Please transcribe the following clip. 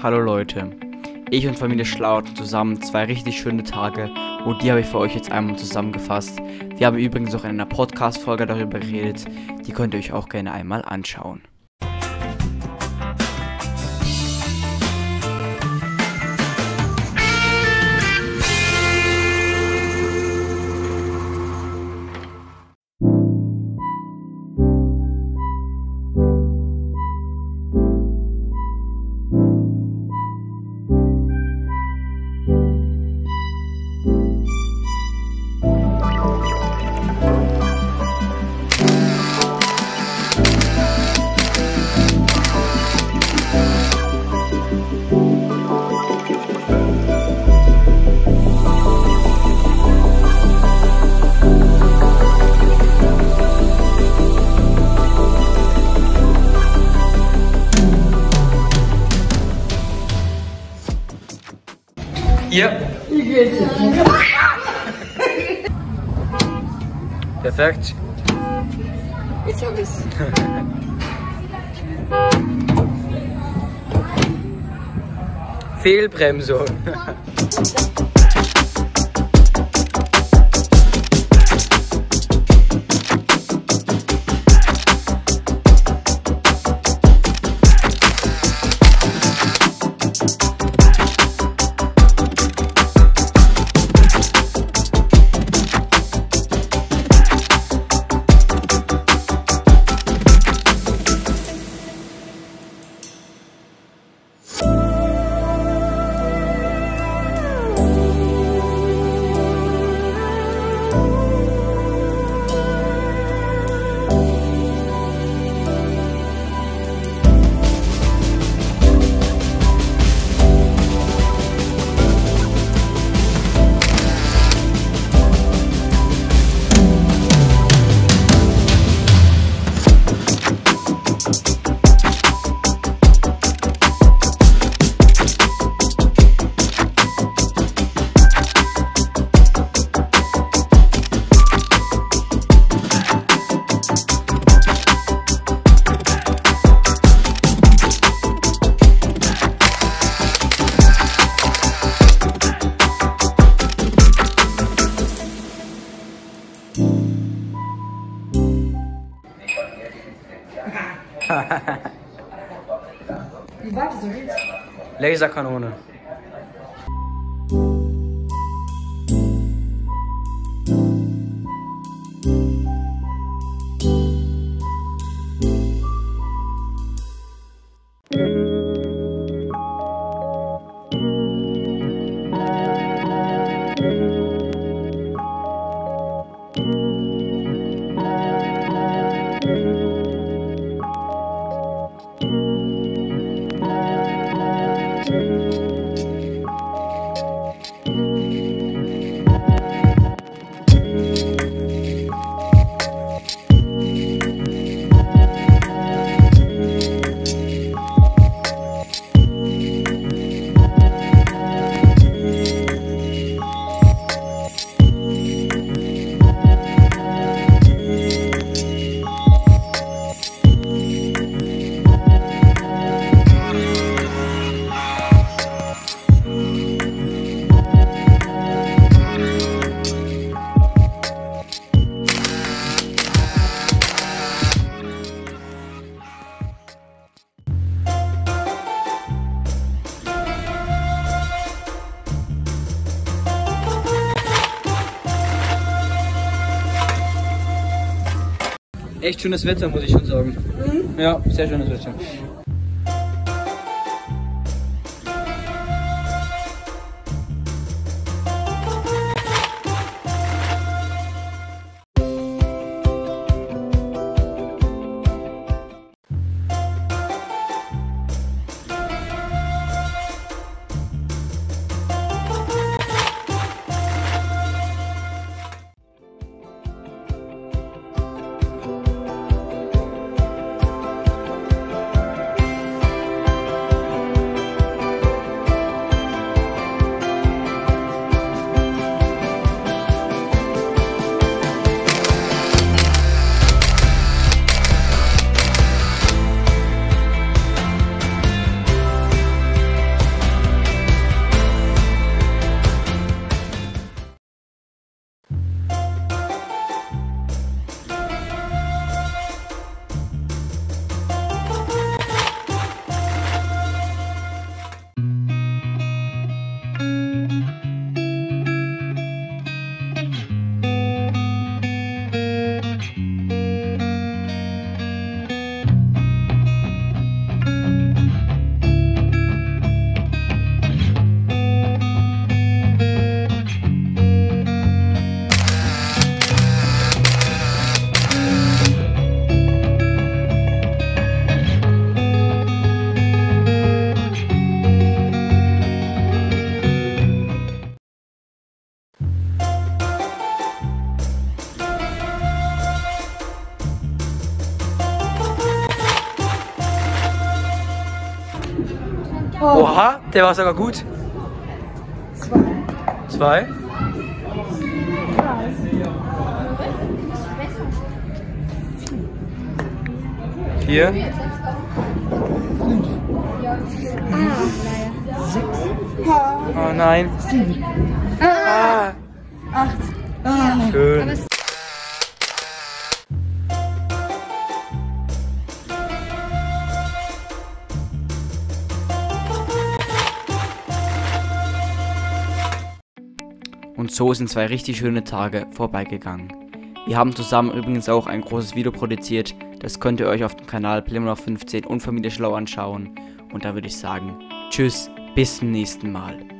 Hallo Leute, ich und Familie Schlau hatten zusammen zwei richtig schöne Tage und die habe ich für euch jetzt einmal zusammengefasst. Wir haben übrigens auch in einer Podcast-Folge darüber geredet, die könnt ihr euch auch gerne einmal anschauen. Ja. Perfekt. Jetzt hab ich's. Fehlbremsung. Laserkanone. Echt schönes Wetter, muss ich schon sagen. Ja, sehr schönes Wetter. Oha, der war sogar gut. Zwei. Vier. Oh nein. Ah. Acht. Schön. Und so sind zwei richtig schöne Tage vorbeigegangen. Wir haben zusammen übrigens auch ein großes Video produziert, das könnt ihr euch auf dem Kanal Plimmer 15 und Familie Schlau anschauen. Und da würde ich sagen, tschüss, bis zum nächsten Mal.